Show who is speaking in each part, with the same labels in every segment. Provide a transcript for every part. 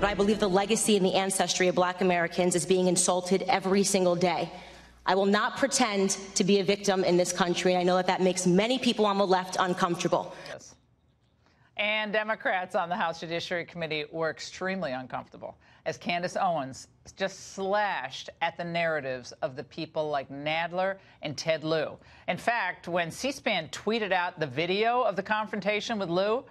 Speaker 1: but I believe the legacy and the ancestry of black Americans is being insulted every single day. I will not pretend to be a victim in this country, and I know that that makes many people on the left uncomfortable.
Speaker 2: Yes. And Democrats on the House Judiciary Committee were extremely uncomfortable as Candace Owens just slashed at the narratives of the people like Nadler and Ted Lieu. In fact, when C SPAN tweeted out the video of the confrontation with Lieu,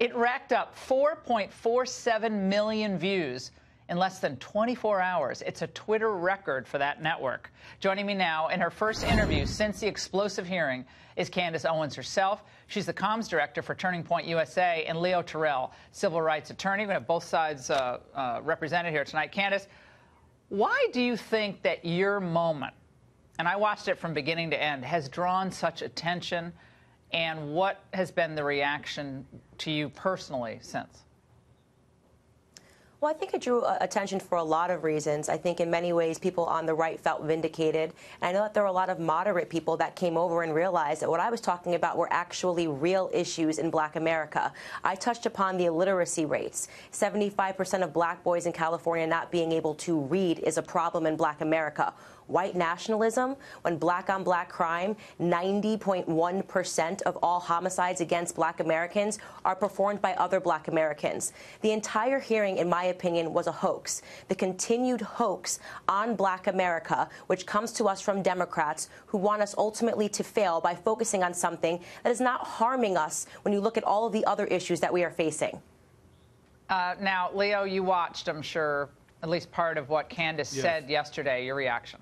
Speaker 2: it racked up 4.47 million views in less than 24 hours. It's a Twitter record for that network. Joining me now in her first interview since the explosive hearing is Candace Owens herself. She's the comms director for Turning Point USA, and Leo Terrell, civil rights attorney. We have both sides uh, uh, represented here tonight. Candace, why do you think that your moment, and I watched it from beginning to end, has drawn such attention? And what has been the reaction to you personally since?
Speaker 1: Well, I think it drew uh, attention for a lot of reasons. I think in many ways people on the right felt vindicated. And I know that there were a lot of moderate people that came over and realized that what I was talking about were actually real issues in black America. I touched upon the illiteracy rates. 75% of black boys in California not being able to read is a problem in black America white nationalism, when black on black crime, 90.1% of all homicides against black Americans are performed by other black Americans. The entire hearing, in my opinion, was a hoax. The continued hoax on black America, which comes to us from Democrats who want us ultimately to fail by focusing on something that is not harming us when you look at all of the other issues that we are facing.
Speaker 2: Uh, now, Leo, you watched, I'm sure, at least part of what Candace yes. said yesterday. Your reaction?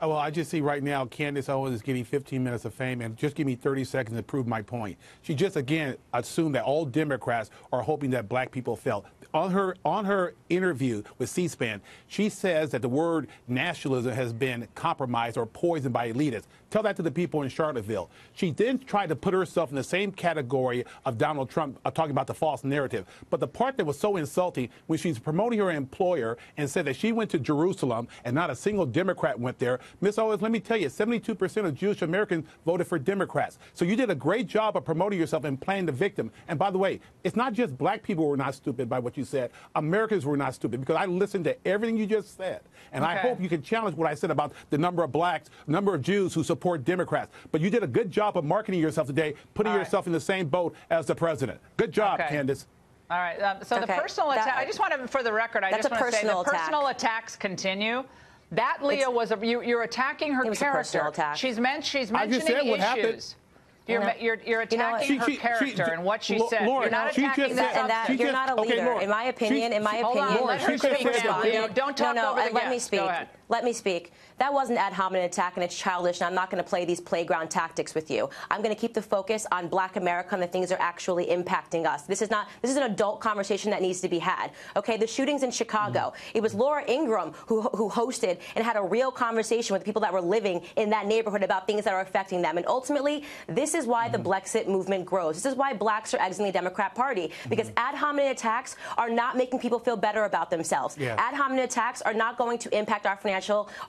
Speaker 3: Oh, well, I just see right now Candace Owens is getting 15 minutes of fame, and just give me 30 seconds to prove my point. She just again assumed that all Democrats are hoping that black people fail on her on her interview with C-SPAN, she says that the word nationalism has been compromised or poisoned by elitists. Tell that to the people in Charlottesville. She then tried to put herself in the same category of Donald Trump uh, talking about the false narrative. But the part that was so insulting when she's promoting her employer and said that she went to Jerusalem and not a single Democrat went there. Miss Owens, let me tell you, 72% of Jewish Americans voted for Democrats. So you did a great job of promoting yourself and playing the victim. And by the way, it's not just black people who are not stupid by what you said. Americans were not stupid because I listened to everything you just said. And okay. I hope you can challenge what I said about the number of blacks, number of Jews who support Democrats. But you did a good job of marketing yourself today, putting right. yourself in the same boat as the president. Good job, okay. Candace.
Speaker 2: All right. Um, so okay. the personal attack, I just want to, for the record, I just want to say the attack. personal attacks continue. That Leah it's, was a, you, are attacking her character. She's meant she's mentioning issues. You're, you you're, you're attacking you know, her she, character she, and what she said.
Speaker 1: Laura,
Speaker 2: you're not attacking
Speaker 1: that. And that you're not a leader, okay, Laura, in my opinion. in my opinion,
Speaker 2: hold on, let her speak. Don't talk
Speaker 1: no, no,
Speaker 2: over the
Speaker 1: let me speak. Let me speak. That wasn't ad hominem attack, and it's childish, and I'm not going to play these playground tactics with you. I'm going to keep the focus on Black America and the things that are actually impacting us. This is not. This is an adult conversation that needs to be had. Okay, the shootings in Chicago. Mm. It was Laura Ingraham who who hosted and had a real conversation with people that were living in that neighborhood about things that are affecting them. And ultimately, this is why the Blexit movement grows. This is why blacks are exiting the Democrat Party because mm. ad hominem attacks are not making people feel better about themselves. Yeah. Ad hominem attacks are not going to impact our financial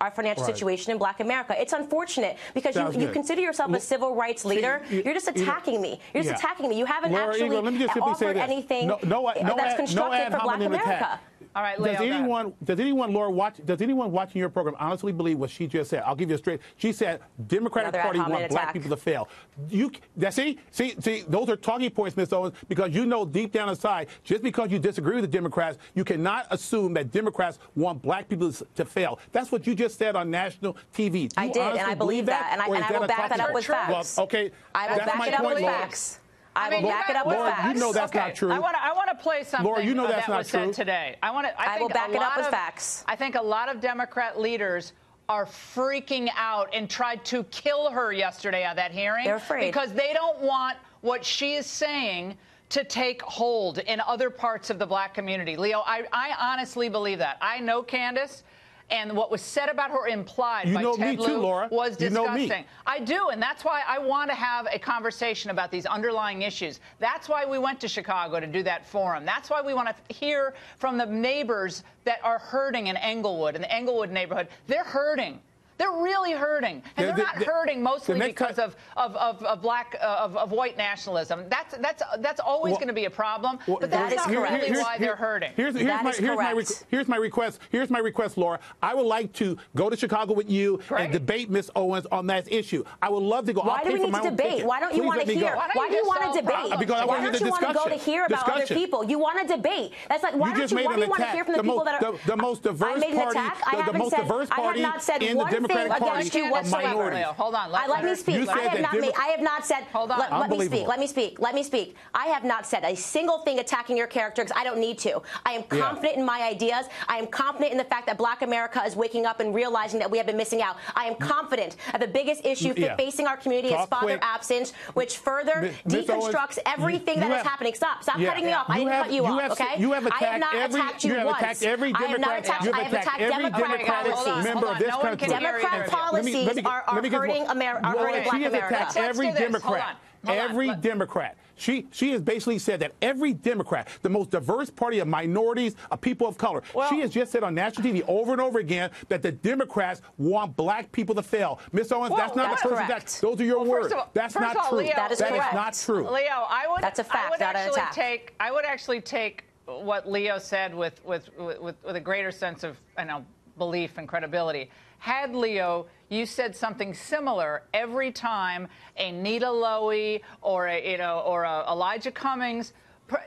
Speaker 1: our financial right. situation in Black America. It's unfortunate because you, you consider yourself a civil rights leader. See, You're just attacking me. You're just yeah. attacking me. You haven't Laura actually offered anything no, no, no, that's constructive for Black America. Attack.
Speaker 2: All right, Leo,
Speaker 3: does anyone does anyone Laura watch does anyone watching your program honestly believe what she just said? I'll give you a straight. She said Democratic Another Party want black people to fail. You that see see see those are talking points, Ms. Owens, because you know deep down inside, just because you disagree with the Democrats, you cannot assume that Democrats want black people to fail. That's what you just said on national TV.
Speaker 1: I did, and I believe that, that, and I, and I will back that up with facts.
Speaker 3: Well, okay,
Speaker 1: I will back it up with facts. I, will back it up
Speaker 3: Laura,
Speaker 1: with facts.
Speaker 3: You know that's
Speaker 2: okay.
Speaker 3: not true. I
Speaker 2: want to. I want to play something.
Speaker 3: Laura, you know that's
Speaker 2: that
Speaker 3: not
Speaker 2: was
Speaker 3: true.
Speaker 2: Said today. I want to. I,
Speaker 1: I will back it up with
Speaker 2: of,
Speaker 1: facts.
Speaker 2: I think a lot of Democrat leaders are freaking out and tried to kill her yesterday at that hearing.
Speaker 1: They're afraid
Speaker 2: because they don't want what she is saying to take hold in other parts of the black community. Leo, I, I honestly believe that. I know Candace and what was said about her implied
Speaker 3: you
Speaker 2: by
Speaker 3: know
Speaker 2: Ted
Speaker 3: me too, Laura.
Speaker 2: was disgusting.
Speaker 3: You know
Speaker 2: I do, and that's why I want to have a conversation about these underlying issues. That's why we went to Chicago to do that forum. That's why we want to hear from the neighbors that are hurting in Englewood, in the Englewood neighborhood. They're hurting. They're really hurting, and
Speaker 3: The-
Speaker 2: they're
Speaker 3: the-
Speaker 2: not
Speaker 3: the-
Speaker 2: hurting mostly because
Speaker 3: time-
Speaker 2: of of, of, of black uh, of, of white nationalism. That's that's that's always
Speaker 3: Well-
Speaker 2: going to be a problem,
Speaker 3: Well,
Speaker 2: but that's
Speaker 1: that is
Speaker 2: not
Speaker 1: correct.
Speaker 2: really
Speaker 3: Here's-
Speaker 2: why
Speaker 3: here-
Speaker 2: they're hurting.
Speaker 3: Here's, here's
Speaker 1: That
Speaker 3: my,
Speaker 1: is
Speaker 3: here's, my here's my request. Here's my request, Laura. I would like to go to Chicago with you
Speaker 2: Great.
Speaker 3: and debate Miss Owens on that issue. I would love to go.
Speaker 1: Why
Speaker 3: I'll
Speaker 1: do we need to debate?
Speaker 3: ticket.
Speaker 1: Why don't you want to
Speaker 3: me go.
Speaker 1: hear?
Speaker 2: Why don't
Speaker 1: Why
Speaker 2: you
Speaker 1: do you want to debate?
Speaker 3: Because I
Speaker 1: Why
Speaker 3: wanna
Speaker 1: don't you want to go to hear about other people? You want to debate. That's like why
Speaker 3: You
Speaker 1: don't you? Why do you want to hear from the,
Speaker 3: The
Speaker 1: people
Speaker 3: most-
Speaker 1: that are?
Speaker 3: the- the most diverse
Speaker 1: I made an
Speaker 3: party-
Speaker 1: attack.
Speaker 3: the-
Speaker 1: I haven't
Speaker 3: most
Speaker 1: said,
Speaker 3: diverse
Speaker 1: I have
Speaker 3: party
Speaker 1: not said
Speaker 3: in the
Speaker 1: one
Speaker 3: Democratic
Speaker 1: thing
Speaker 3: Party
Speaker 1: against you whatsoever.
Speaker 2: hold on. Let,
Speaker 1: I, let me speak. I have not made. I have not said.
Speaker 2: Hold on.
Speaker 1: Let, let me speak. Let me speak. Let me speak. I have not said a single thing attacking your character because I don't need to. I am
Speaker 3: Yeah.
Speaker 1: confident in my ideas. I am confident in the fact that Black America is waking up and realizing that we have been missing out. I am confident that the biggest issue
Speaker 3: Yeah.
Speaker 1: facing our community is father
Speaker 3: quick.
Speaker 1: absence, which further
Speaker 3: Owens,
Speaker 1: deconstructs
Speaker 3: you-
Speaker 1: everything
Speaker 3: you
Speaker 1: that is
Speaker 3: have-
Speaker 1: happening. Stop. Stop
Speaker 3: Yeah.
Speaker 1: cutting me off. I didn't
Speaker 3: have-
Speaker 1: cut you,
Speaker 3: you
Speaker 1: off.
Speaker 3: have-
Speaker 1: okay.
Speaker 3: you have
Speaker 1: I have
Speaker 3: attacked
Speaker 1: not
Speaker 3: every-
Speaker 1: attacked you,
Speaker 3: you have
Speaker 1: once.
Speaker 3: attacked every
Speaker 1: I have not
Speaker 3: Democrat-
Speaker 1: attacked.
Speaker 3: you have
Speaker 1: I have
Speaker 3: attacked
Speaker 1: attacked
Speaker 3: every
Speaker 1: Democratic
Speaker 3: member of this
Speaker 2: No
Speaker 3: country.
Speaker 2: Can hear
Speaker 1: Democrat
Speaker 2: either of you.
Speaker 1: policies
Speaker 3: me- me-
Speaker 1: are, are
Speaker 3: let me get
Speaker 1: hurting,
Speaker 3: one-
Speaker 1: Amer- are hurting Black
Speaker 3: she has
Speaker 1: America.
Speaker 3: attacked every
Speaker 2: do. Hold
Speaker 3: Democrat.
Speaker 2: on. Hold.
Speaker 3: Every
Speaker 2: Let-
Speaker 3: Democrat. She she has basically said that every Democrat, the most diverse party of minorities, of people of color,
Speaker 2: Well-
Speaker 3: she has just said on national TV over and over again that the Democrats want black people to fail. Miss Owens,
Speaker 2: Well,
Speaker 3: that's not
Speaker 1: that's
Speaker 3: the person.
Speaker 1: correct.
Speaker 3: That, those are your
Speaker 2: Well,
Speaker 3: words.
Speaker 2: all-
Speaker 3: that's not
Speaker 2: all,
Speaker 3: true.
Speaker 2: Leo-
Speaker 1: That is
Speaker 3: That is not true.
Speaker 2: Leo, I would.
Speaker 1: That's a fact,
Speaker 2: I would actually
Speaker 1: attack.
Speaker 2: take. I would actually take what Leo said with with with, with a greater sense of I know belief and credibility. Had Leo, you said something similar every time a Nita Lowey or a you know or a Elijah Cummings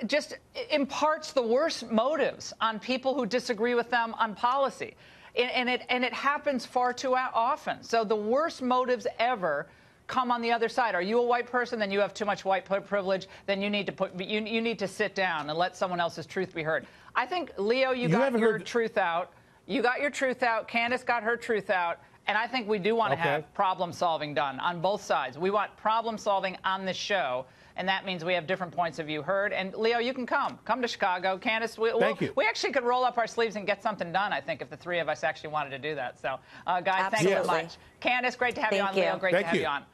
Speaker 2: just imparts the worst motives on people who disagree with them on policy. And, and it and it happens far too often. So the worst motives ever come on the other side. Are you a white person? Then you have too much white privilege. Then you need to put you, you need to sit down and let someone else's truth be heard. I think Leo, you,
Speaker 3: You
Speaker 2: got your
Speaker 3: heard-
Speaker 2: truth out. You got your truth out. Candace got her truth out. And I think we do want to
Speaker 3: Okay.
Speaker 2: have problem solving done on both sides. We want problem solving on this show. And that means we have different points of view heard. And Leo, you can come. Come to Chicago. Candace, we,
Speaker 3: Thank
Speaker 2: we'll-
Speaker 3: you.
Speaker 2: we actually could roll up our sleeves and get something done, I think, if the three of us actually wanted to do that. So, uh, guys, thank you so much. Candace, great to have you
Speaker 1: Thank
Speaker 2: on.
Speaker 1: you.
Speaker 2: Leo, great
Speaker 3: Thank
Speaker 2: to have
Speaker 3: you.
Speaker 2: you on.